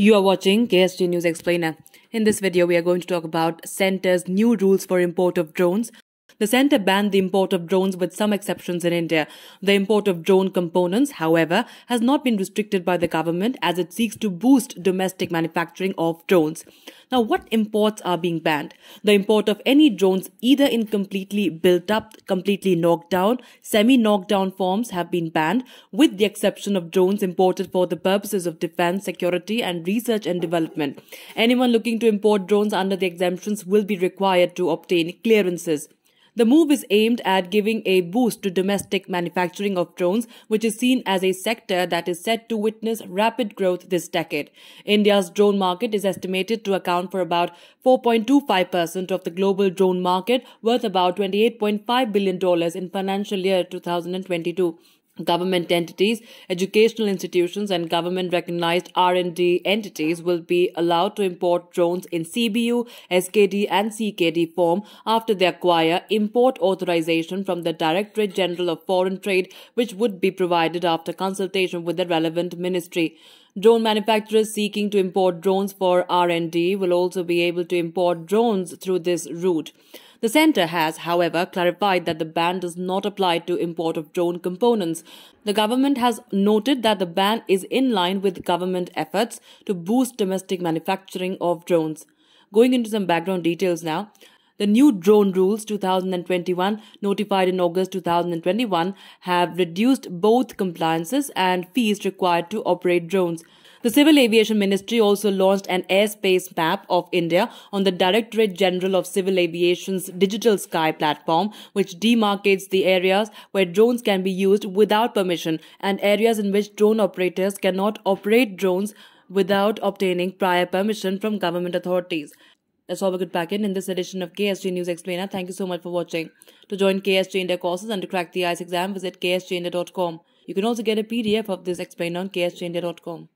You are watching KSG News Explainer. In this video, we are going to talk about Centre's new rules for import of drones. The centre banned the import of drones with some exceptions in India. The import of drone components, however, has not been restricted by the government as it seeks to boost domestic manufacturing of drones. Now, what imports are being banned? The import of any drones either in completely built up, completely knocked down, semi-knocked down forms have been banned, with the exception of drones imported for the purposes of defense, security, and research and development. Anyone looking to import drones under the exemptions will be required to obtain clearances. The move is aimed at giving a boost to domestic manufacturing of drones, which is seen as a sector that is set to witness rapid growth this decade. India's drone market is estimated to account for about 4.25% of the global drone market, worth about $28.5 billion in financial year 2022 government entities educational institutions and government recognized r&d entities will be allowed to import drones in cbu skd and ckd form after they acquire import authorization from the directorate general of foreign trade which would be provided after consultation with the relevant ministry Drone manufacturers seeking to import drones for R&D will also be able to import drones through this route. The centre has, however, clarified that the ban does not apply to import of drone components. The government has noted that the ban is in line with government efforts to boost domestic manufacturing of drones. Going into some background details now. The new drone rules 2021 notified in August 2021 have reduced both compliances and fees required to operate drones. The Civil Aviation Ministry also launched an airspace map of India on the Directorate General of Civil Aviation's Digital Sky platform, which demarcates the areas where drones can be used without permission and areas in which drone operators cannot operate drones without obtaining prior permission from government authorities. That's all we could pack in in this edition of KSG News Explainer. Thank you so much for watching. To join KSG India courses and to crack the IELTS exam, visit ksgindia.com. You can also get a PDF of this explained on ksgindia.com.